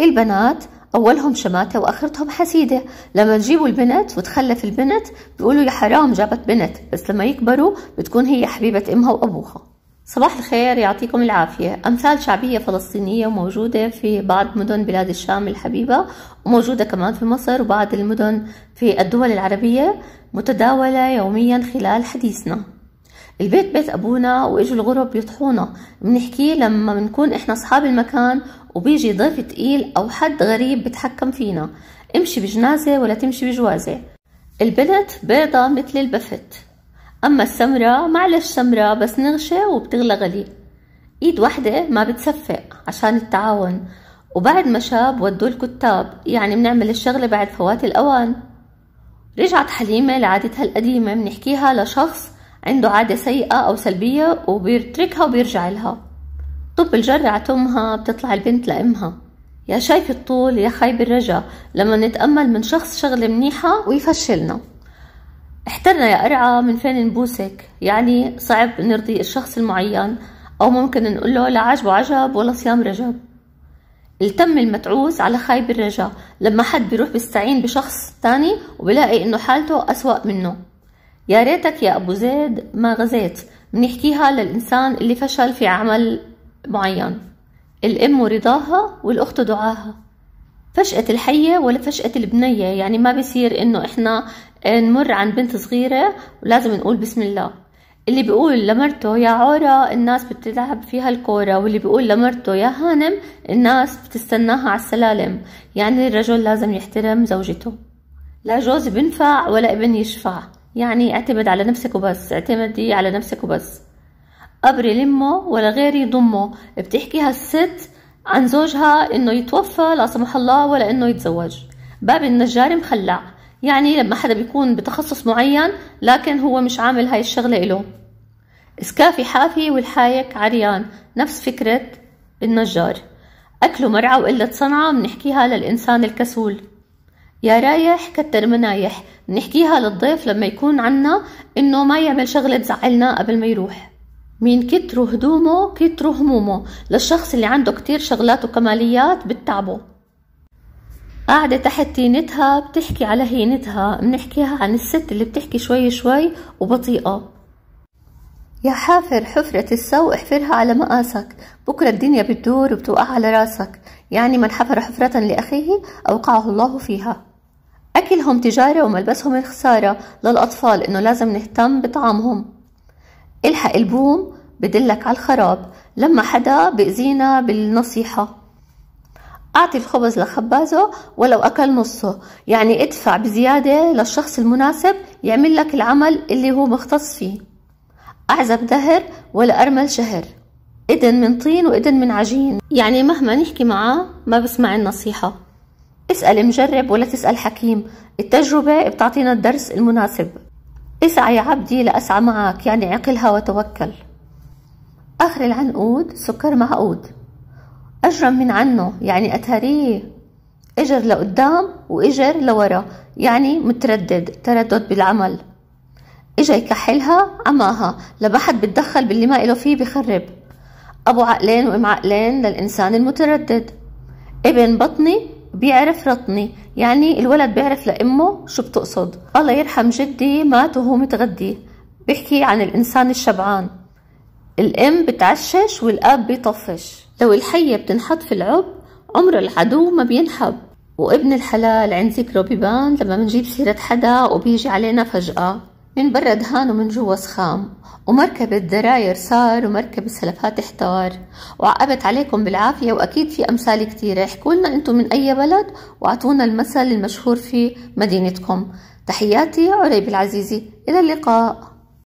البنات أولهم شماتة وآخرتهم حسيدة. لما تجيبوا البنت وتخلف البنت بيقولوا يا حرام جابت بنت بس لما يكبروا بتكون هي حبيبة إمها وأبوها. صباح الخير يعطيكم العافية. أمثال شعبية فلسطينية وموجودة في بعض مدن بلاد الشام الحبيبة وموجودة كمان في مصر وبعض المدن في الدول العربية متداولة يوميا خلال حديثنا. البيت بيت أبونا وإجوا الغرب يطحونا. بنحكيه لما بنكون إحنا أصحاب المكان وبيجي ضيف تقيل أو حد غريب بتحكم فينا. امشي بجنازة ولا تمشي بجوازة. البنت بيضة مثل البفت. أما السمرة معلش سمرة بس نغشة وبتغلى غلي. إيد وحدة ما بتصفق عشان التعاون. وبعد ما شاب ودوا الكتاب. يعني بنعمل الشغلة بعد فوات الأوان. رجعت حليمة لعادتها القديمة. بنحكيها لشخص عنده عادة سيئة أو سلبية وبيتركها وبيرجع لها. طب الجرة أمها بتطلع البنت لأمها. يا شايف الطول يا خايب الرجا. لما نتأمل من شخص شغلة منيحة ويفشلنا. احترنا يا قرعة من فين نبوسك. يعني صعب نرضي الشخص المعين أو ممكن نقول له لا عجبه عجب ولا صيام رجب. التم المتعوس على خايب الرجا. لما حد بيروح بيستعين بشخص تاني وبلاقي إنه حالته أسوأ منه. يا ريتك يا أبو زيد ما غزيت. بنحكيها للإنسان اللي فشل في عمل معين. الأم رضاها والأخت دعاها. فشأة الحية ولا فشأة البنية؟ يعني ما بيصير إنه إحنا نمر عن بنت صغيرة ولازم نقول بسم الله. اللي بيقول لمرته يا عورة الناس بتلعب فيها الكورة واللي بيقول لمرته يا هانم الناس بتستناها على السلالم. يعني الرجل لازم يحترم زوجته. لا جوز بنفع ولا ابن يشفع. يعني اعتمد على نفسك وبس اعتمدي على نفسك وبس. قبري لمه ولا غيري يضمه بتحكي هالست عن زوجها إنه يتوفى لا سمح الله ولا إنه يتزوج. باب النجار مخلع. يعني لما حدا بيكون بتخصص معين لكن هو مش عامل هاي الشغلة إله. إسكافي حافي والحايك عريان. نفس فكرة النجار. أكله مرعى وقلة صنعة بنحكيها للإنسان الكسول. يا رايح كتر منايح بنحكيها للضيف لما يكون عنا إنه ما يعمل شغلة تزعلنا قبل ما يروح. مين كتروا هدومه كتروا همومه. للشخص اللي عنده كتير شغلات وكماليات بتتعبه. قاعدة تحت تينتها بتحكي على هينتها. بنحكيها عن الست اللي بتحكي شوي شوي وبطيئة. يا حافر حفرة السوء احفرها على مقاسك. بكرة الدنيا بتدور وبتوقع على راسك. يعني من حفر حفرة لأخيه أوقعه الله فيها. أكلهم تجارة وملبسهم الخسارة للأطفال إنه لازم نهتم بطعامهم. إلحق البوم بدلك على الخراب لما حدا بأذينا بالنصيحة. أعطي الخبز لخبازه ولو أكل نصه يعني ادفع بزيادة للشخص المناسب يعمل لك العمل اللي هو مختص فيه. أعزب دهر ولا أرمل شهر. إذن من طين وإذن من عجين. يعني مهما نحكي معاه ما بسمع النصيحة. اسأل مجرب ولا تسأل حكيم. التجربة بتعطينا الدرس المناسب. اسعى يا عبدي لأسعى معك يعني عقلها وتوكل. آخر العنقود سكر معقود أجرم من عنه يعني أتاريه إجر لقدام وإجر لورا يعني متردد تردد بالعمل. إجا يكحلها عماها. لما حد بتدخل باللي ما إله فيه بخرب. أبو عقلين وأم عقلين للإنسان المتردد. ابن بطني بيعرف رطني. يعني الولد بيعرف لأمه شو بتقصد. الله يرحم جدي مات وهو متغدي. بيحكي عن الإنسان الشبعان. الأم بتعشش والأب بيطفش. لو الحية بتنحط في العب عمر العدو ما بينحب. وابن الحلال عند ذكره بيبان لما بنجيب سيرة حدا وبيجي علينا فجأة. من برا دهان ومن جوا سخام. ومركب الدراير صار ومركب السلفات احتار. وعقبت عليكم بالعافية وأكيد في أمثال كتيرة احكوا لنا أنتم من أي بلد وأعطونا المثل المشهور في مدينتكم. تحياتي عريب العزيزي. إلى اللقاء.